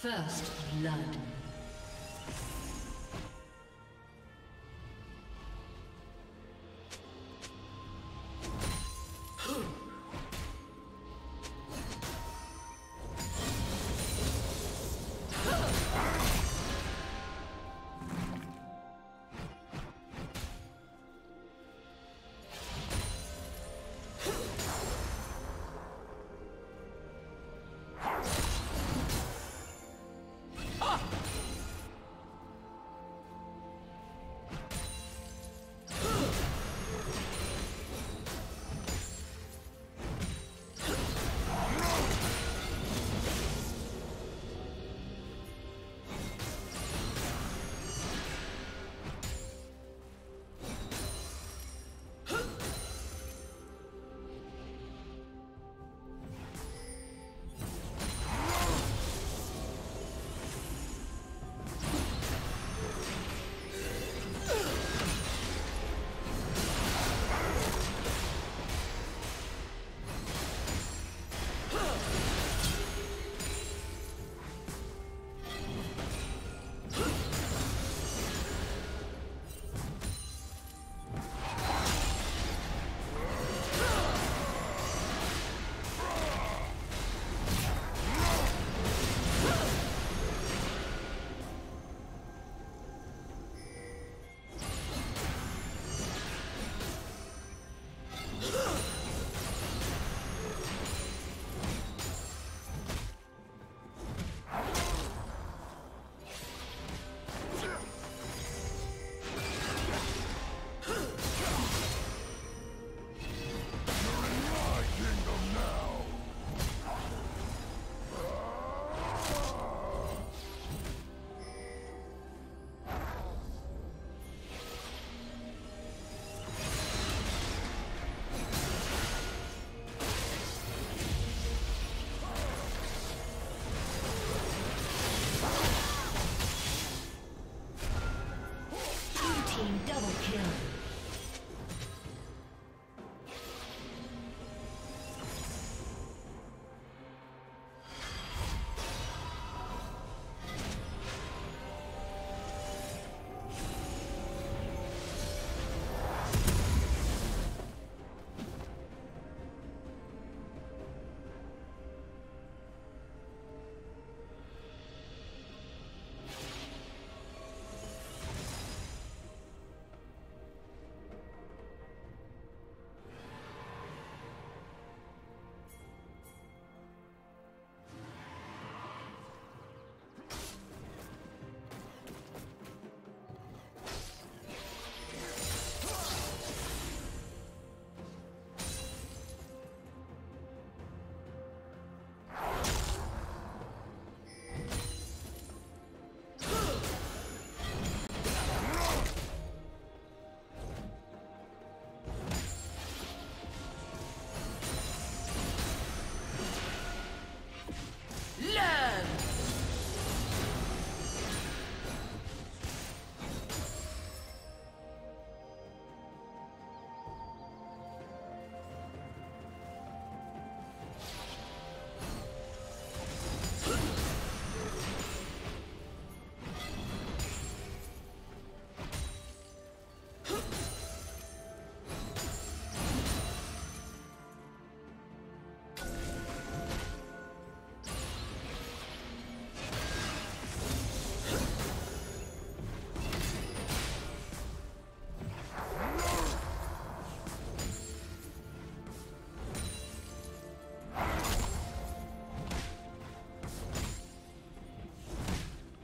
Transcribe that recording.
First blood.